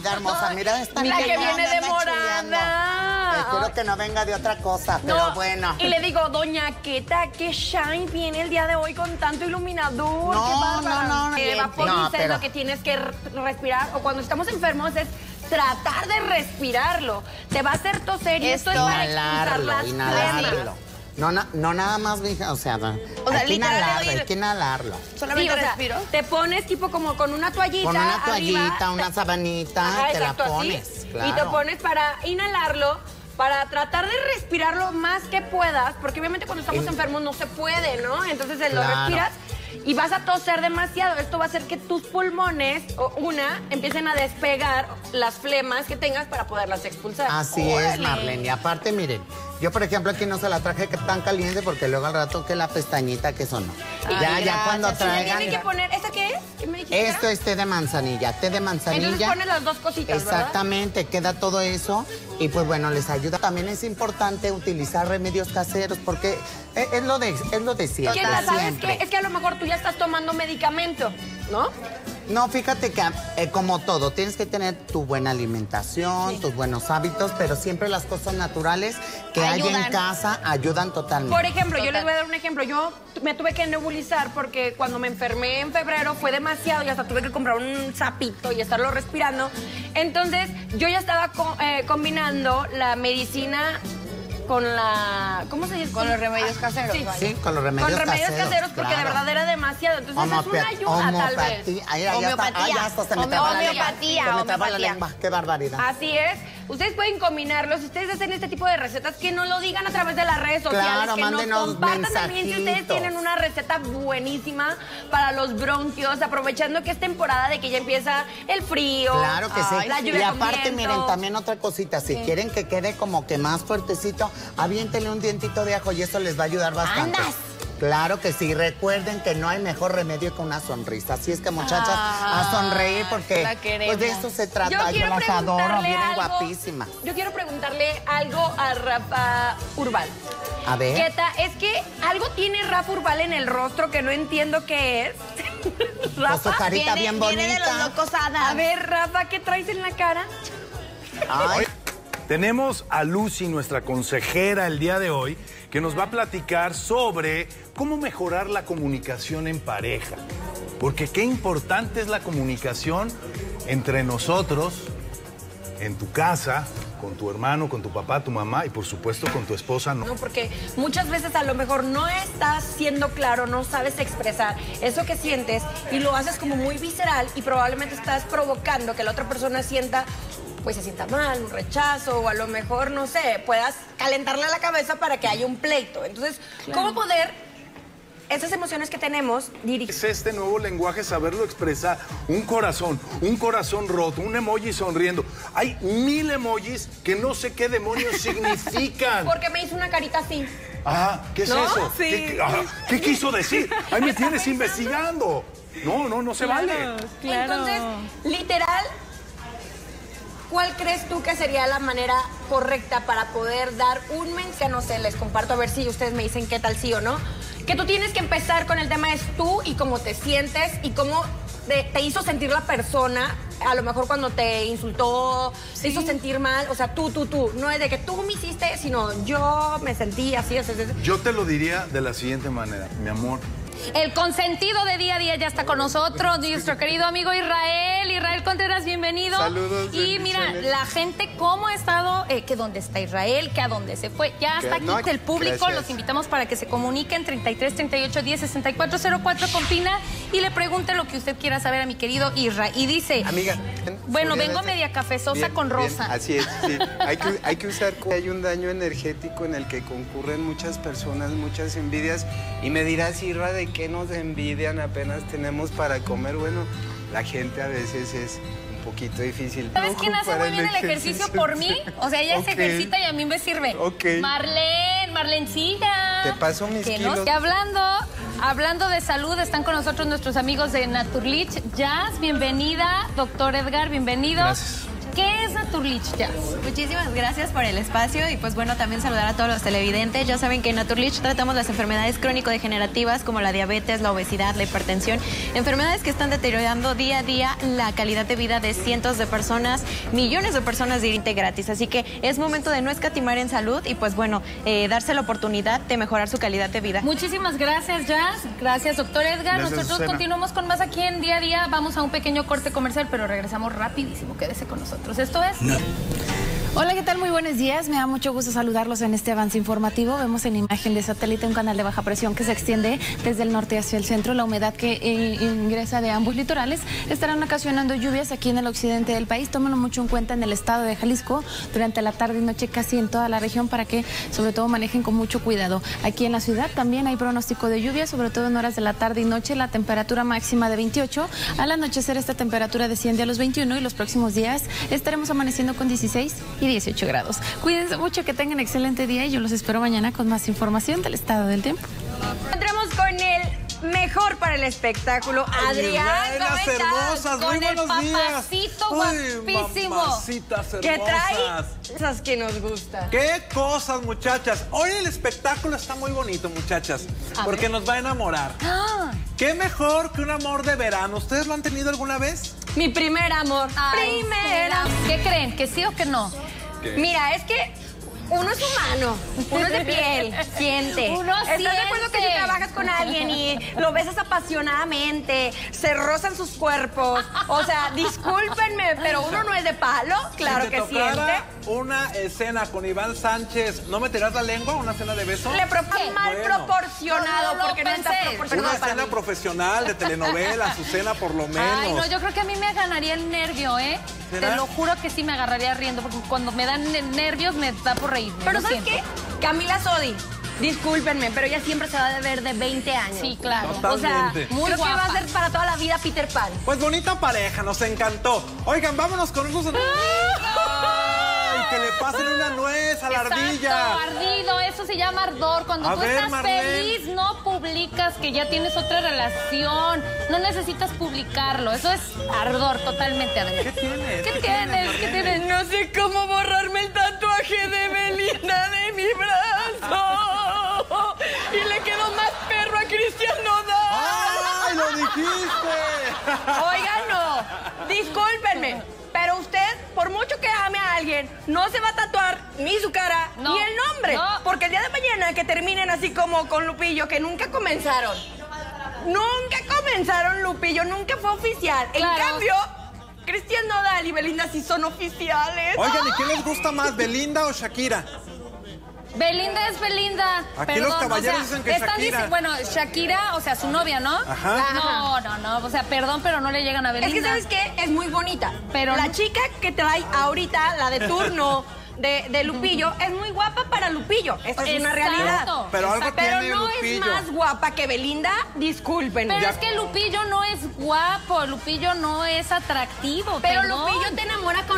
vida hermosa. Mira esta La que viene de morada. Espero que no venga de otra cosa, pero No, bueno. Y le digo, doña Queta, qué shine viene el día de hoy con tanto iluminador. No, no, no, no. Eh, No, pero- lo que tienes que respirar. O cuando estamos enfermos es tratar de respirarlo. Te va a hacer toser y esto, es para Inhalarlo, las inhalarlo. No, na- no nada más, mija, o sea, sea, hay que inhalarlo, hay que inhalarlo. Solamente Sí, o sea, respiro. te pones tipo como con una toallita Con una arriba, toallita, te- una sabanita, Ajá, te la exacto, así. claro. Y te pones para inhalarlo, para tratar de respirar lo más que puedas, porque obviamente cuando estamos Y- enfermos no se puede, ¿no? Entonces eh, lo Claro. respiras y vas a toser demasiado. Esto va a hacer que tus pulmones, o una, empiecen a despegar las flemas que tengas para poderlas expulsar. Así es. Marlene. Y aparte, miren, yo por ejemplo aquí no se la traje tan caliente porque luego al rato que la pestañita que sonó. Ay, ya, ya cuando traigan. que poner, ¿esta qué es? ¿Qué me dijiste? Esto es té de manzanilla, té de manzanilla. Entonces pones las dos cositas, ¿verdad? Exactamente, queda todo eso y pues bueno, les ayuda. También es importante utilizar remedios caseros porque es, es lo de es lo de siempre. ¿Sabes siempre. qué? Es que a lo mejor tú ya estás tomando medicamento, ¿no? No, fíjate que eh, como todo, tienes que tener tu buena alimentación, tus buenos hábitos, pero siempre las cosas naturales que hay en casa ayudan totalmente. Por ejemplo, yo les voy a dar un ejemplo. Yo me tuve que nebulizar porque cuando me enfermé en febrero fue demasiado y hasta tuve que comprar un sapito y estarlo respirando. Entonces, yo ya estaba co- eh, combinando la medicina con la... ¿Cómo se dice? Con los remedios caseros, Sí. vaya. Sí, con los remedios Con remedios caseros, caseros, porque de claro. verdad era demasiado. Entonces, es una ayuda tal vez. homeopatía. Ahí, ya está, Homeopatía. ya hasta se me traba la lengua. Homeopatía, Se me traba la homeopatía. lengua. Qué barbaridad. Así es. Ustedes pueden combinarlos. Si ustedes hacen este tipo de recetas, que no lo digan a través de las redes sociales. Claro, que nos compartan también si ustedes tienen una receta buenísima para los bronquios, aprovechando que es temporada de que ya empieza el frío. Claro que sí. La lluvia y aparte, viento. miren, también otra cosita. Si quieren que quede como que más fuertecito, aviéntenle un dientito de ajo y eso les va a ayudar bastante. ¡Andas! Claro que sí. Recuerden que no hay mejor remedio que una sonrisa. Así es que, muchachas, a sonreír porque la queremos. pues de eso se trata. Yo Yo, las adoro, vienen guapísimas. Yo quiero preguntarle algo a Rafa Urbal. A ver. Queta, es que algo tiene Rafa Urbal en el rostro que no entiendo qué es. Con su Rafa. carita Viene, bien bonita. viene de los locos Adams. A ver, Rafa, ¿qué traes en la cara? Ay, tenemos a Lucy, nuestra consejera, el día de hoy, que nos va a platicar sobre cómo mejorar la comunicación en pareja. Porque qué importante es la comunicación entre nosotros, en tu casa, con tu hermano, con tu papá, tu mamá y por supuesto con tu esposa. ¿no? Porque muchas veces a lo mejor no estás siendo claro, no sabes expresar eso que sientes y lo haces como muy visceral y probablemente estás provocando que la otra persona sienta, pues se sienta mal, un rechazo o a lo mejor, no sé, puedas calentarle la cabeza para que haya un pleito. Entonces, ¿cómo poder esas emociones que tenemos dirigir? Es este nuevo lenguaje saberlo expresar. Un corazón, un corazón roto, un emoji sonriendo. Hay mil emojis que no sé qué demonios significan. Porque me hizo una carita así. Ah, ¿qué es ¿No? eso? Sí. ¿Qué, ah, ¿qué quiso decir? Ahí me tienes investigando. No, no, no se vale. Entonces, literal, ¿cuál crees tú que sería la manera correcta para poder dar un mensaje? No sé, les comparto a ver si ustedes me dicen qué tal sí o no. Que tú tienes que empezar con el tema es tú y cómo te sientes y cómo te, te hizo sentir la persona. A lo mejor cuando te insultó, te hizo sentir mal. O sea, tú, tú, tú. No es de que tú me hiciste, sino yo me sentí así. así, así. Yo te lo diría de la siguiente manera, mi amor. El consentido de día a día ya está con nosotros, nuestro querido amigo Israel. Israel Contreras, bienvenido. Saludos, Y mira, la gente, ¿cómo ha estado? Eh, que dónde está Israel, que a dónde se fue. Ya está Que- aquí no, el público. gracias. Los invitamos para que se comuniquen 33 38 10 64 04 con Pina y le pregunte lo que usted quiera saber a mi querido Israel. Y dice, Amiga. bueno, vengo media cafezosa Bien, con bien, rosa. así es, sí. Hay que, hay que usar. Hay un daño energético en el que concurren muchas personas, muchas envidias. Y me dirás, Irra, ¿de qué nos envidian? Apenas tenemos para comer. Bueno, la gente a veces es un poquito difícil. ¿Sabes quién hace para muy bien el ejercicio por mí? O sea, ella se ejercita y a mí me sirve. Ok. Marlene, Marlencilla. Te paso mis Que no-. Y hablando, hablando de salud, están con nosotros nuestros amigos de Naturlich. Jazz, bienvenida. Doctor Edgar, bienvenido. Gracias. ¿Qué es Naturlich Jazz? Muchísimas gracias por el espacio y pues bueno, también saludar a todos los televidentes. Ya saben que en Naturlich tratamos las enfermedades crónico-degenerativas como la diabetes, la obesidad, la hipertensión, enfermedades que están deteriorando día a día la calidad de vida de cientos de personas, millones de personas de gratis. Así que es momento de no escatimar en salud y pues bueno, eh, darse la oportunidad de mejorar su calidad de vida. Muchísimas gracias, Jazz. Gracias, doctor Edgar. Gracias, Nosotros Susana. continuamos con más aquí en día a día. Vamos a un pequeño corte comercial, pero regresamos rapidísimo. Quédese con nosotros. Esto es... Hola, ¿qué tal? Muy buenos días. Me da mucho gusto saludarlos en este avance informativo. Vemos en imagen de satélite un canal de baja presión que se extiende desde el norte hacia el centro. La humedad que eh, ingresa de ambos litorales estarán ocasionando lluvias aquí en el occidente del país. Tómenlo mucho en cuenta en el estado de Jalisco durante la tarde y noche casi en toda la región para que sobre todo manejen con mucho cuidado. Aquí en la ciudad también hay pronóstico de lluvia, sobre todo en horas de la tarde y noche. La temperatura máxima de 28. Al anochecer esta temperatura desciende a los 21 y los próximos días estaremos amaneciendo con 16 y 18 grados. Cuídense mucho, que tengan excelente día y yo los espero mañana con más información del estado del tiempo. Entremos con el mejor para el espectáculo, Adrián. reinas ¿cómo estás? hermosas, Con muy el días. papacito guapísimo. Que trae esas que nos gustan. ¿Qué cosas, muchachas? Hoy el espectáculo está muy bonito, muchachas, porque nos va a enamorar. Ah. ¿Qué mejor que un amor de verano? ¿Ustedes lo han tenido alguna vez? Mi primer amor. Ay, primer amor. ¿Qué creen? ¿Que sí o que no? Mira, es que uno es humano, uno es de piel, siente. Uno ¿Estás de acuerdo que si siente. trabajas con alguien y lo besas apasionadamente, se rozan sus cuerpos? O sea, discúlpenme, pero uno no es de palo, claro si te que tocara siente. una escena con Iván Sánchez, ¿no me tiras la lengua? ¿Una escena de beso? Le propongo mal Bueno. No, proporcionado no lo porque no está pensé. proporcionado Una para escena mí. profesional de telenovela, Azucena por lo menos. Ay, no, yo creo que a mí me ganaría el nervio, ¿eh? ¿Será? Te lo juro que sí me agarraría riendo, porque cuando me dan ne- nervios me da por reírme. Pero ¿sabes siento. qué? Camila Sodi, discúlpenme, pero ella siempre se va a ver de 20 años. Sí, claro. O sea, Totalmente. Muy creo que va guapa. a ser para toda la vida Peter Pan. Pues bonita pareja, nos encantó. Oigan, vámonos con unos... ¡Ay! Que le pasen una nuez a la ardilla. Ardido, eso se llama ardor. Cuando A tú ver, estás Marlene. feliz, no publicas que ya tienes otra relación. No necesitas publicarlo. Eso es ardor totalmente, Adrián. ¿Qué tienes? ¿Qué tienes? ¿Qué tienes? No sé cómo borrarme el Oigan, no. Discúlpenme. Pero usted, por mucho que ame a alguien, no se va a tatuar ni su cara No. ni el nombre. No. Porque el día de mañana que terminen así como con Lupillo, que nunca comenzaron. Nunca comenzaron Lupillo, nunca fue oficial. En cambio, Cristian Nodal y Belinda sí son oficiales. Oigan, ¿y quién les gusta más, Belinda o Shakira? Belinda es Belinda. Aquí Perdón, los caballeros o sea, dicen que están Shakira. bueno, Shakira, o sea, su novia, ¿no? Ajá. No, no, no. O sea, perdón, pero no le llegan a Es Belinda. que, ¿sabes qué? Es muy bonita. Pero la chica que trae ahorita, la de turno de, de Lupillo, es muy guapa para Lupillo. Esto es una realidad. Pero algo Pero tiene no Lupillo. es más guapa que Belinda, disculpen. Pero es que Lupillo no es guapo, Lupillo no es atractivo. Pero perdón. Lupillo te enamora con